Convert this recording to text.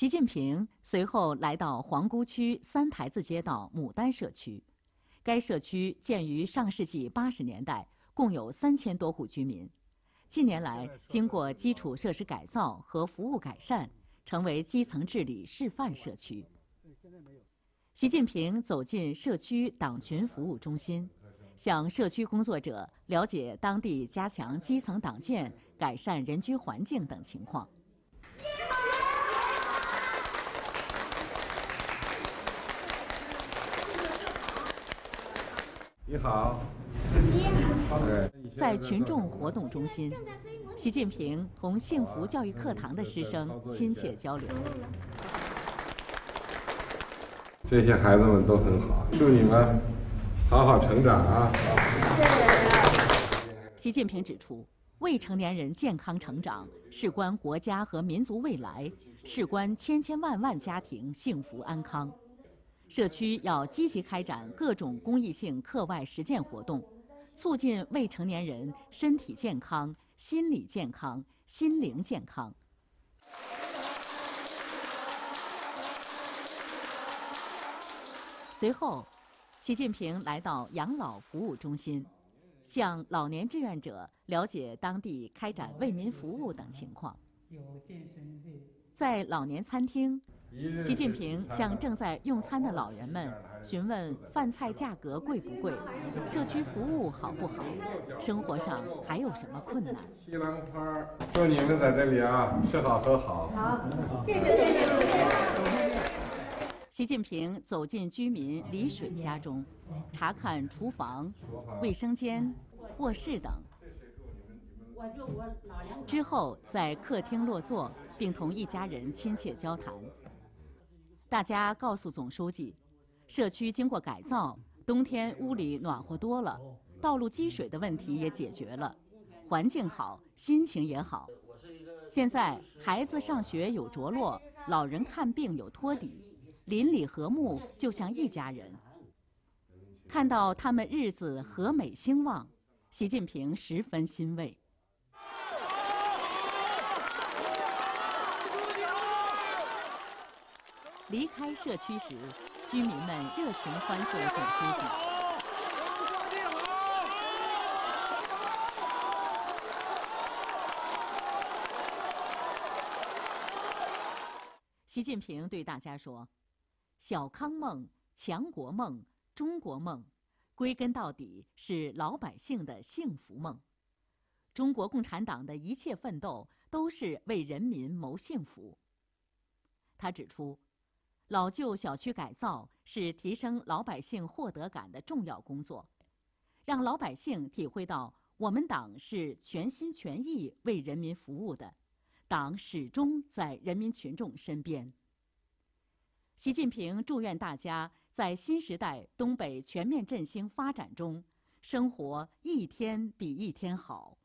习近平随后来到皇姑区三台子街道牡丹社区，该社区建于上世纪八十年代，共有三千多户居民。近年来，经过基础设施改造和服务改善，成为基层治理示范社区。习近平走进社区党群服务中心，向社区工作者了解当地加强基层党建、改善人居环境等情况。你好。在群众活动中心，习近平同幸福教育课堂的师生亲切交流。这些孩子们都很好，祝你们好好成长啊！习近平指出，未成年人健康成长事关国家和民族未来，事关千千万万家庭幸福安康。社区要积极开展各种公益性课外实践活动，促进未成年人身体健康、心理健康、心灵健康。随后，习近平来到养老服务中心，向老年志愿者了解当地开展为民服务等情况。有健身在老年餐厅。习近平向正在用餐的老人们询问饭菜价格贵不贵，社区服务好不好，生活上还有什么困难。西兰花，祝你们在这里啊，吃好喝好。好，谢谢谢谢。习近平走进居民李水家中，查看厨房、卫生间、卧室等。之后在客厅落座，并同一家人亲切交谈。大家告诉总书记，社区经过改造，冬天屋里暖和多了，道路积水的问题也解决了，环境好，心情也好。现在孩子上学有着落，老人看病有托底，邻里和睦，就像一家人。看到他们日子和美兴旺，习近平十分欣慰。离开社区时，居民们热情欢送总书记。习近平对大家说：“小康梦、强国梦、中国梦，归根到底是老百姓的幸福梦。中国共产党的一切奋斗都是为人民谋幸福。”他指出。老旧小区改造是提升老百姓获得感的重要工作，让老百姓体会到我们党是全心全意为人民服务的，党始终在人民群众身边。习近平祝愿大家在新时代东北全面振兴发展中，生活一天比一天好。